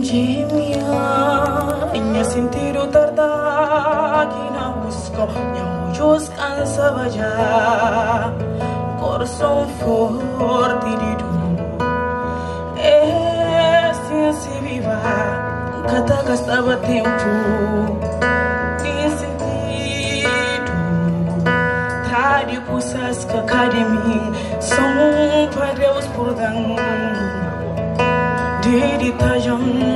Jimia, nya sentido tarda na busco, nya mujos cansa baja, coração forte de dumbo, é se viva, kata gastava tempo, usas ka kadimi Somu padre us purdan Didi tajam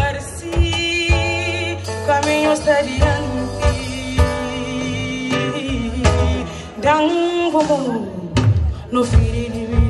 Parsi, Caminho seriante Dango No filho de mim.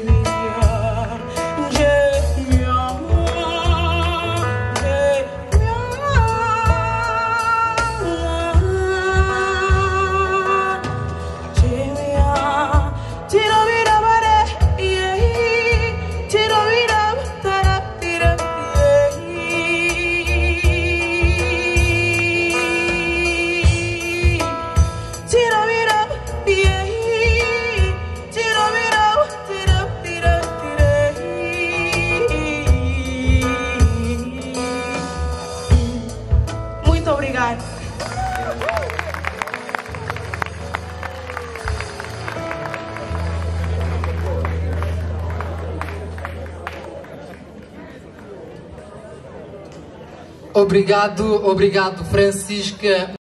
obrigado. Obrigado, obrigado, Francisca.